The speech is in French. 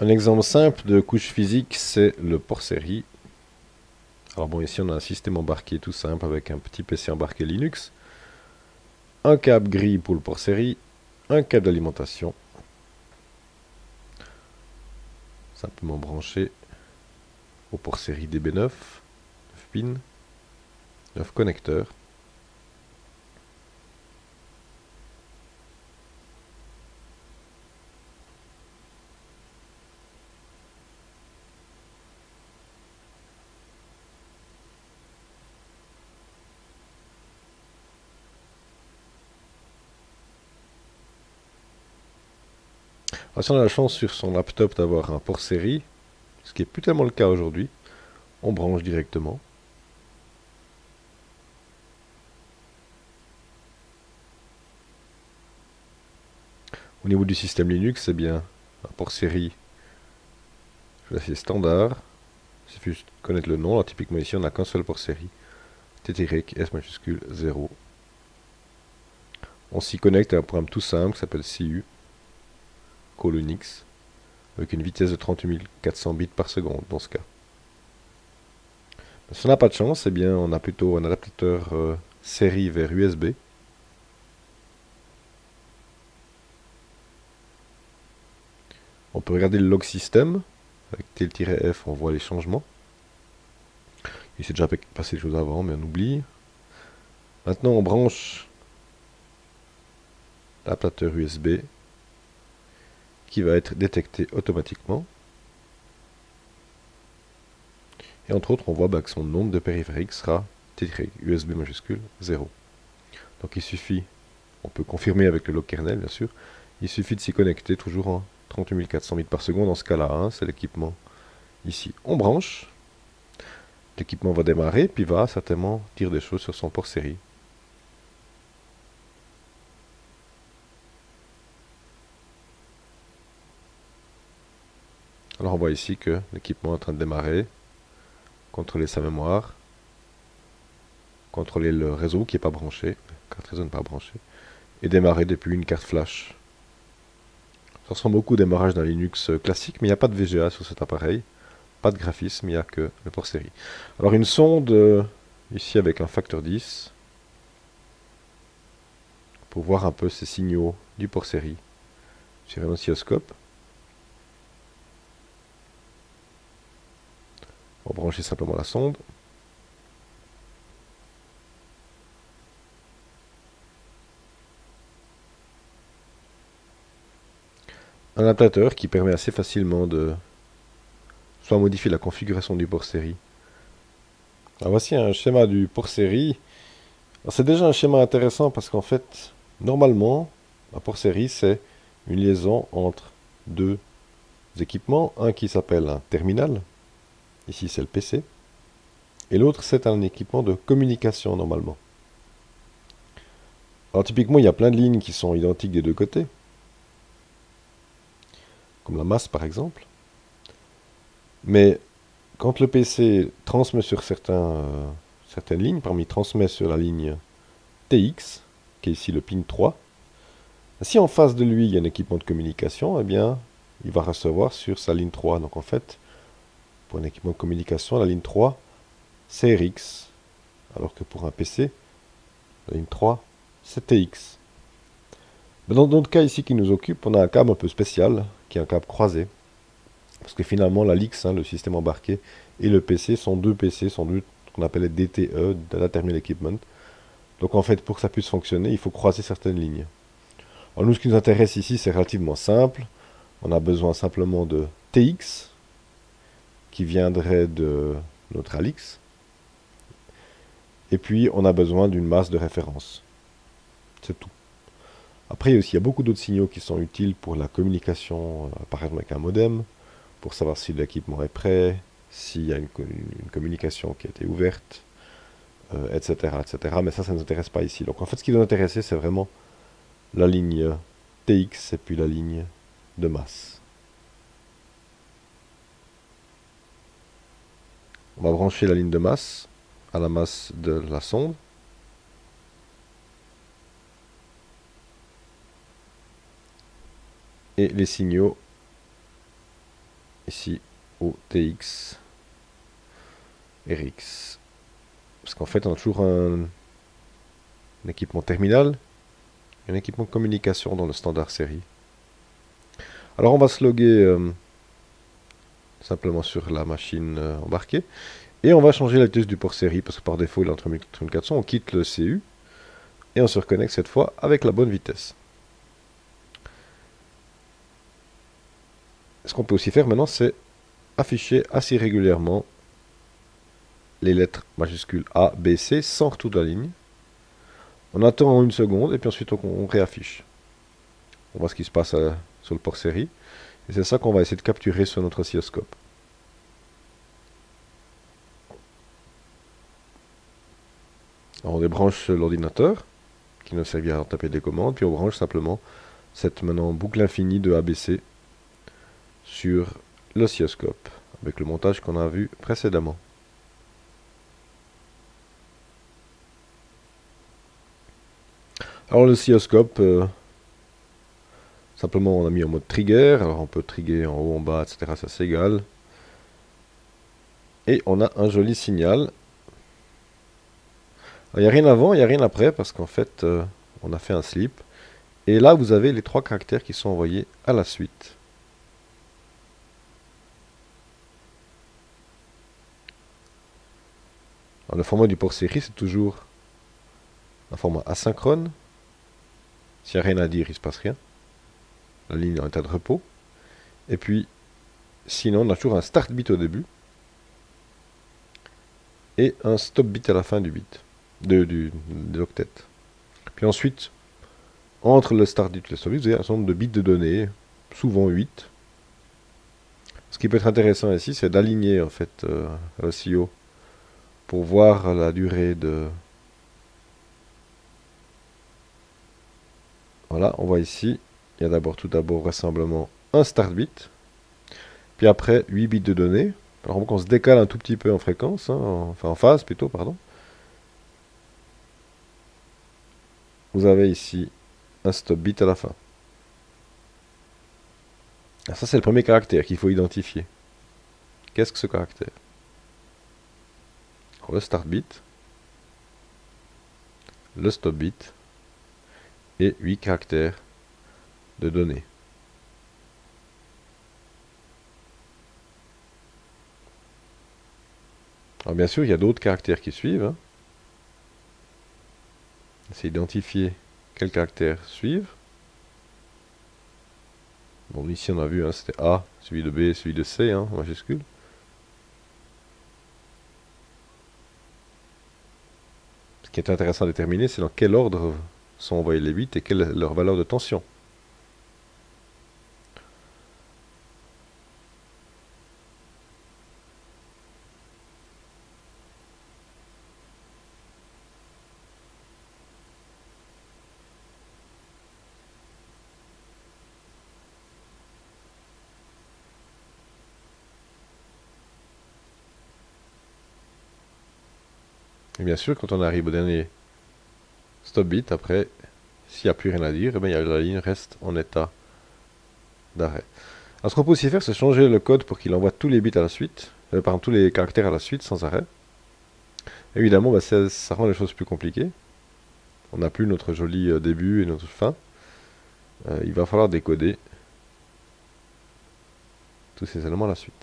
Un exemple simple de couche physique, c'est le port série. Alors bon, ici on a un système embarqué tout simple avec un petit PC embarqué Linux, un câble gris pour le port série, un câble d'alimentation, simplement branché au port série DB9, 9 pins, 9 connecteurs. Si on a la chance sur son laptop d'avoir un port série, ce qui n'est plus tellement le cas aujourd'hui, on branche directement. Au niveau du système Linux, c'est bien un port série c'est standard. Il suffit de connaître le nom. Alors, typiquement ici, on n'a qu'un seul port série. TTREC S majuscule 0. On s'y connecte à un programme tout simple qui s'appelle CU. Colonix avec une vitesse de 38 400 bits par seconde dans ce cas. Si on n'a pas de chance, eh bien on a plutôt un adaptateur euh, série vers USB. On peut regarder le log system. Avec tel-f, on voit les changements. Il s'est déjà passé des choses avant, mais on oublie. Maintenant, on branche l'adaptateur USB qui va être détecté automatiquement. Et entre autres, on voit bah, que son nombre de périphériques sera USB majuscule 0. Donc il suffit, on peut confirmer avec le log kernel bien sûr, il suffit de s'y connecter toujours en 38 400 bits par seconde. Dans ce cas-là, hein, c'est l'équipement ici. On branche, l'équipement va démarrer, puis va certainement dire des choses sur son port série. Alors on voit ici que l'équipement est en train de démarrer, contrôler sa mémoire, contrôler le réseau qui n'est pas branché, carte réseau n'est pas branché, et démarrer depuis une carte flash. Ça ressemble beaucoup au démarrage d'un Linux classique, mais il n'y a pas de VGA sur cet appareil, pas de graphisme, il n'y a que le port série. Alors une sonde, euh, ici avec un facteur 10, pour voir un peu ces signaux du port série sur un oscilloscope. On brancher simplement la sonde. Un adaptateur qui permet assez facilement de soit modifier la configuration du port série. Alors voici un schéma du port série. C'est déjà un schéma intéressant parce qu'en fait, normalement, un port série, c'est une liaison entre deux équipements. Un qui s'appelle un terminal, Ici, c'est le PC. Et l'autre, c'est un équipement de communication, normalement. Alors, typiquement, il y a plein de lignes qui sont identiques des deux côtés. Comme la masse, par exemple. Mais, quand le PC transmet sur euh, certaines lignes, parmi transmet sur la ligne TX, qui est ici le pin 3, si en face de lui, il y a un équipement de communication, eh bien, il va recevoir sur sa ligne 3. Donc, en fait, pour un équipement de communication, la ligne 3, c'est RX. Alors que pour un PC, la ligne 3, c'est TX. Dans notre cas ici qui nous occupe, on a un câble un peu spécial, qui est un câble croisé. Parce que finalement, la LIX, hein, le système embarqué, et le PC sont deux PC, sont deux qu'on appelle DTE, Data Terminal Equipment. Donc en fait, pour que ça puisse fonctionner, il faut croiser certaines lignes. Alors nous, ce qui nous intéresse ici, c'est relativement simple. On a besoin simplement de TX, qui viendrait de notre Alix. Et puis, on a besoin d'une masse de référence. C'est tout. Après, aussi, il y a beaucoup d'autres signaux qui sont utiles pour la communication, euh, par exemple avec un modem, pour savoir si l'équipement est prêt, s'il y a une, communication qui a été ouverte, etc., euh, etc. Mais ça, ça ne nous intéresse pas ici. Donc en fait, ce qui nous intéresse, c'est vraiment la ligne TX et puis la ligne de masse. On va brancher la ligne de masse à la masse de la sonde. Et les signaux ici au TX RX. Parce qu'en fait, on a toujours un, équipement terminal et un équipement communication dans le standard série. Alors on va se loguer euh, simplement sur la machine euh, embarquée et on va changer la vitesse du port série parce que par défaut il est entre 1400, on quitte le CU et on se reconnecte cette fois avec la bonne vitesse. Ce qu'on peut aussi faire maintenant c'est afficher assez régulièrement les lettres majuscules A, B, C sans retour de la ligne. On attend une seconde et puis ensuite on, réaffiche. On voit ce qui se passe euh, sur le port série. Et c'est ça qu'on va essayer de capturer sur notre oscilloscope. on débranche l'ordinateur qui nous servira à taper des commandes, puis on branche simplement cette maintenant boucle infinie de ABC sur l'oscilloscope avec le montage qu'on a vu précédemment. Alors l'oscilloscope, euh, simplement on a mis en mode trigger, alors on peut trigger en haut, en bas, etc. Ça c'est égal. Et on a un joli signal. Il n'y a rien avant, il n'y a rien après, parce qu'en fait, euh, on a fait un slip. Et là, vous avez les trois caractères qui sont envoyés à la suite. le format du port série, c'est toujours un format asynchrone. S'il n'y a rien à dire, il ne se passe rien. La ligne en état de repos. Et puis, sinon, on a toujours un start bit au début. Et un stop bit à la fin du bit. De, du, l'octet. Puis ensuite, entre le start bit et le stop bit, vous avez un certain nombre de bits de données, souvent 8. Ce qui peut être intéressant ici, c'est d'aligner en fait euh, le CEO pour voir la durée de... Voilà, on voit ici, il y a d'abord tout d'abord vraisemblablement un start bit, puis après 8 bits de données. Alors on se décale un tout petit peu en fréquence, hein, enfin en phase plutôt, pardon. Vous avez ici un stop bit à la fin. Ça c'est le premier caractère qu'il faut identifier. Qu'est-ce que ce caractère? Le start bit, le stop bit et 8 caractères de données. Alors bien sûr, il y a d'autres caractères qui suivent. Hein. C'est identifier quels caractères suivent. Bon, ici on a vu, hein, c'était A, celui de B, celui de C, hein, en majuscule. qui est intéressant à déterminer, c'est dans quel ordre sont envoyés les bits et quelle est leur valeur de tension. Et bien sûr, quand on arrive au dernier stop bit, après, s'il n'y a plus rien à dire, eh la ligne reste en état d'arrêt. Alors, ce qu'on peut aussi faire, c'est changer le code pour qu'il envoie tous les bits à la suite, euh, pardon, tous les caractères à la suite sans arrêt. Évidemment, bah, ça, rend les choses plus compliquées. On n'a plus notre joli euh, début et notre fin. Euh, il va falloir décoder tous ces éléments à la suite.